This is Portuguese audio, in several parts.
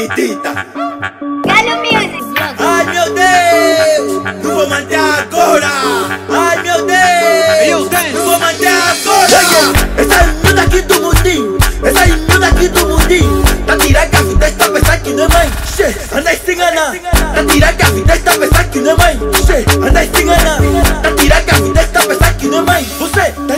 Chiquitita. Music. Ai meu Deus, não vou manter agora. Ai meu Deus, não vou agora. Essa miúda aqui do mundinho, essa miúda aqui do mundinho. Tá tirando a vida esta pessoa que não é mãe. Che, anda. Tá tirando a vida esta pessoa que não é mãe. Che, anda enganar. Tá tirando a vida esta pessoa que não é mãe. Você tá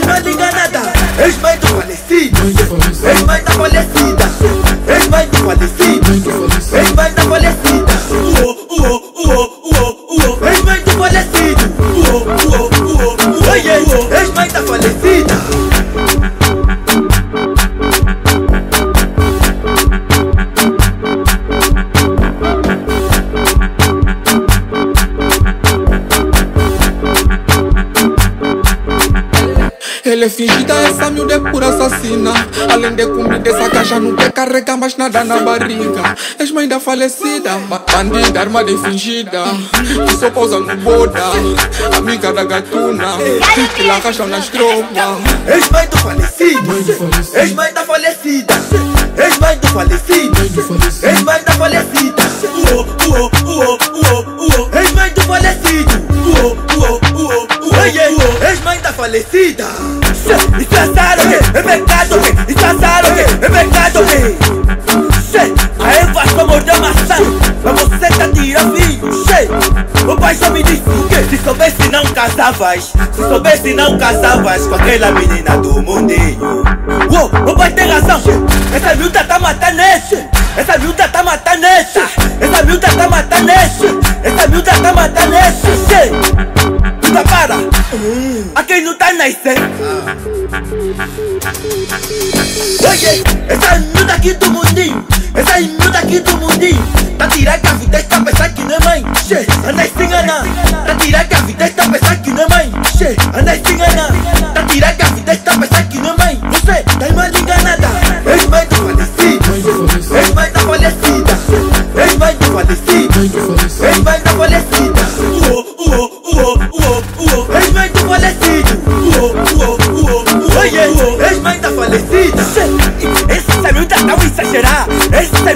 Ela é fingida, essa miúda é pura assassina Além de comida, essa caixa não quer carregar mais nada na barriga És mãe da falecida, ba- bandida, armada e fingida Que só pousa no boda Amiga da gatuna Que lá arrastam nas tropas És mãe do falecido. És mãe da falecida. És mãe do falecido. És mãe da falecida. Uô, uô, uô, uô, uô. És mãe do falecido. Uô, uô, uô. Oi, ei, És mãe da falecida. É azar, o quê? É pecado, o quê? Isso é azar, o quê? É pecado, o quê? Che, a Eva só mordeu maçã Mas você tá tirando filho, O pai só me disse que Se soubesse não casavas Se soubesse não casavas Com aquela menina do mundinho o pai tem razão A quem não tá nascendo Oye, essa miúda aqui do mundinho Essa miúda aqui do mundinho. Tá tirando a vida esta pessoa que não é mãe Che, anda se enganar Tá tirando a vida esta pessoa que não é mãe Che, anda se enganar Tá tirando a vida esta pessoa que não é mãe Você tá mal enganada. És mãe do falecido És mãe da falecida. És mãe do falecido És mãe falecido Uô, uô, uô, uô Oi, ei, És mãe da falecida Essa miúda tá um exagerar Essa